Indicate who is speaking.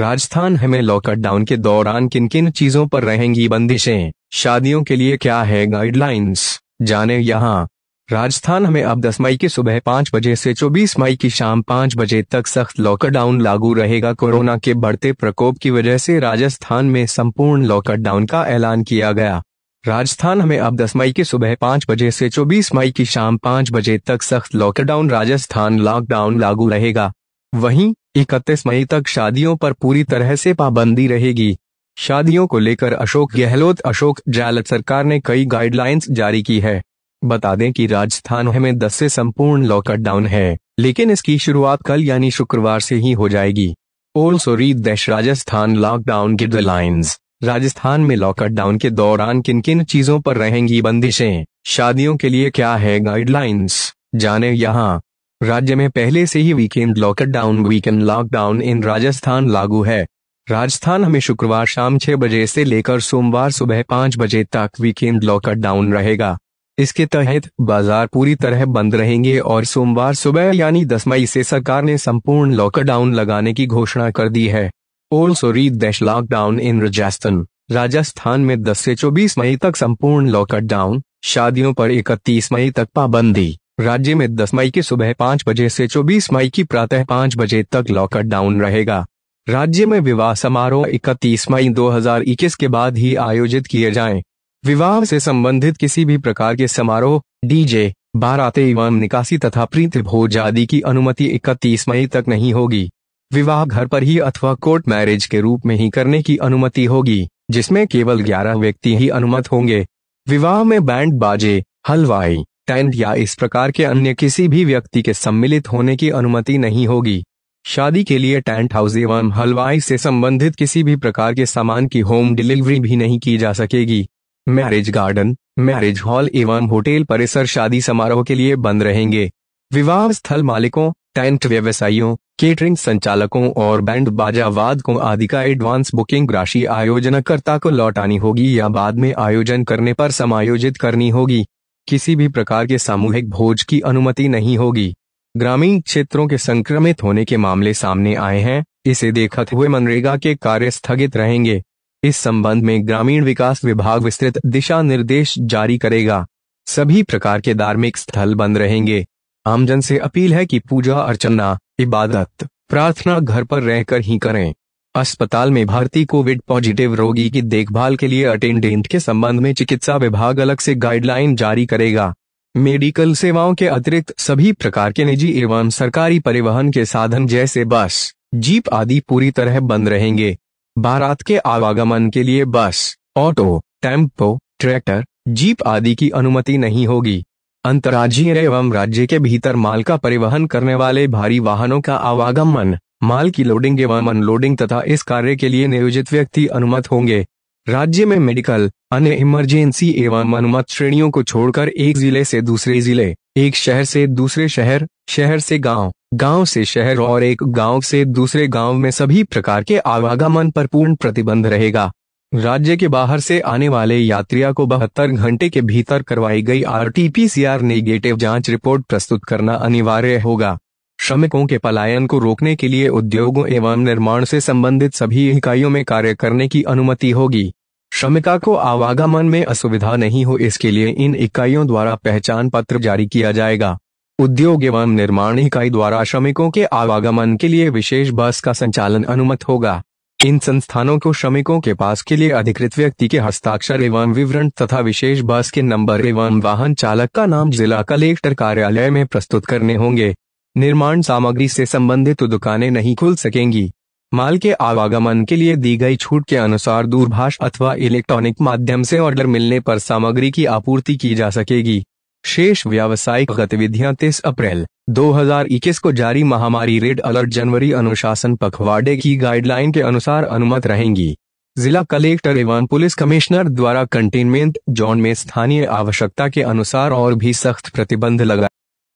Speaker 1: राजस्थान हमें लॉकडाउन के दौरान किन किन चीज़ों पर रहेंगी बंदिशें? शादियों के लिए क्या है गाइडलाइंस जाने यहाँ। राजस्थान हमें अब 10 मई की सुबह 5 बजे से 24 मई की शाम 5 बजे तक सख्त लॉकडाउन लागू रहेगा। कोरोना के बढ़ते प्रकोप की वजह से राजस्थान में संपूर्ण लॉकडाउन का ऐलान किया गया। राजस्थान में अब 10 मई की सुबह 5 बजे से 24 मई की शाम 5 बजे तक सख्त लॉकडाउन राजस्थान लॉकडाउन लागू रहेगा। वहीं इकतीस मई तक शादियों पर पूरी तरह से पाबंदी रहेगी। शादियों को लेकर अशोक गहलोत अशोक गहलोत सरकार ने कई गाइडलाइंस जारी की है। बता दें कि राजस्थान में 10 से संपूर्ण लॉकडाउन है, लेकिन इसकी शुरुआत कल यानी शुक्रवार से ही हो जाएगी। ओल्सो रीड देश राजस्थान लॉकडाउन गाइडलाइंस राजस्थान में लॉकडाउन के दौरान किन किन चीज़ों पर रहेंगी बंदिशें? शादियों के लिए क्या है गाइडलाइंस जाने यहाँ। राज्य में पहले से ही weekend lockdown weekend lockdown in Rajasthan लागू है। राजस्थान में शुक्रवार शाम छह बजे से लेकर सोमवार सुबह पाँच बजे तक वीकेंड लॉकडाउन रहेगा। इसके तहत बाज़ार पूरी तरह बंद रहेंगे और सोमवार सुबह यानी 10 मई से सरकार ने संपूर्ण लॉकडाउन लगाने की घोषणा कर दी है। ओल्सो रीड देश लॉकडाउन इन राजस्थान राजस्थान में 10 से 24 मई तक संपूर्ण लॉकडाउन शादियों पर 31 मई तक पाबंदी। राज्य में 10 मई की सुबह 5 बजे से 24 मई की प्रातः 5 बजे तक लॉकडाउन रहेगा। राज्य में विवाह समारोह 31 मई 2021 के बाद ही आयोजित किए जाएँ। विवाह से संबंधित किसी भी प्रकार के समारोह, डीजे, बाराते एवं निकासी तथा प्रीत भोज आदि की अनुमति 31 मई तक नहीं होगी। विवाह घर पर ही अथवा कोर्ट मैरिज के रूप में ही करने की अनुमति होगी, जिसमें केवल 11 व्यक्ति ही अनुमत होंगे। विवाह में बैंड बाजे, हलवाई टेंट या इस प्रकार के अन्य किसी भी व्यक्ति के सम्मिलित होने की अनुमति नहीं होगी। शादी के लिए टेंट हाउस एवं हलवाई से संबंधित किसी भी प्रकार के सामान की होम डिलीवरी भी नहीं की जा सकेगी। मैरिज गार्डन, मैरिज हॉल एवं होटल परिसर शादी समारोह के लिए बंद रहेंगे। विवाह स्थल मालिकों, टेंट व्यवसायियों, केटरिंग संचालकों और बैंड बाजा वादकों आदि का एडवांस बुकिंग राशि आयोजनकर्ता को लौटानी होगी या बाद में आयोजन करने पर समायोजित करनी होगी। किसी भी प्रकार के सामूहिक भोज की अनुमति नहीं होगी। ग्रामीण क्षेत्रों के संक्रमित होने के मामले सामने आए हैं, इसे देखते हुए मनरेगा के कार्य स्थगित रहेंगे। इस संबंध में ग्रामीण विकास विभाग विस्तृत दिशा निर्देश जारी करेगा। सभी प्रकार के धार्मिक स्थल बंद रहेंगे। आमजन से अपील है कि पूजा अर्चना, इबादत, प्रार्थना घर पर रहकर ही करें। अस्पताल में भर्ती कोविड पॉजिटिव रोगी की देखभाल के लिए अटेंडेंट के संबंध में चिकित्सा विभाग अलग से गाइडलाइन जारी करेगा। मेडिकल सेवाओं के अतिरिक्त सभी प्रकार के निजी एवं सरकारी परिवहन के साधन जैसे बस, जीप आदि पूरी तरह बंद रहेंगे। बारात के आवागमन के लिए बस, ऑटो, टेंपो, ट्रैक्टर, जीप आदि की अनुमति नहीं होगी। अंतर्राज्यीय एवं राज्य के भीतर माल का परिवहन करने वाले भारी वाहनों का आवागमन माल की लोडिंग एवं अनलोडिंग तथा इस कार्य के लिए नियोजित व्यक्ति अनुमत होंगे। राज्य में मेडिकल अन्य इमरजेंसी एवं अनुमत श्रेणियों को छोड़कर एक ज़िले से दूसरे ज़िले एक शहर से दूसरे शहर शहर से गाँव, गाँव से शहर और एक गाँव से दूसरे गाँव में सभी प्रकार के आवागमन पर पूर्ण प्रतिबंध रहेगा। राज्य के बाहर से आने वाले यात्रिया को बहत्तर घंटे के भीतर करवाई गई आरटीपीसीआर नेगेटिव जाँच रिपोर्ट प्रस्तुत करना अनिवार्य होगा। श्रमिकों के पलायन को रोकने के लिए उद्योगों एवं निर्माण से संबंधित सभी इकाइयों में कार्य करने की अनुमति होगी। श्रमिका को आवागमन में असुविधा नहीं हो, इसके लिए इन इकाइयों द्वारा पहचान पत्र जारी किया जाएगा। उद्योग एवं निर्माण इकाई द्वारा श्रमिकों के आवागमन के लिए विशेष बस का संचालन अनुमत होगा। इन संस्थानों को श्रमिकों के पास के लिए अधिकृत व्यक्ति के हस्ताक्षर एवं विवरण तथा विशेष बस के नंबर एवं वाहन चालक का नाम जिला कलेक्टर कार्यालय में प्रस्तुत करने होंगे। निर्माण सामग्री से संबंधित दुकानें नहीं खुल सकेंगी। माल के आवागमन के लिए दी गई छूट के अनुसार दूरभाष अथवा इलेक्ट्रॉनिक माध्यम से ऑर्डर मिलने पर सामग्री की आपूर्ति की जा सकेगी। शेष व्यावसायिक गतिविधियाँ तीस अप्रैल 2021 को जारी महामारी रेड अलर्ट जनवरी अनुशासन पखवाड़े की गाइडलाइन के अनुसार अनुमत रहेंगी। जिला कलेक्टर एवं पुलिस कमिश्नर द्वारा कंटेनमेंट जोन में स्थानीय आवश्यकता के अनुसार और भी सख्त प्रतिबंध लगा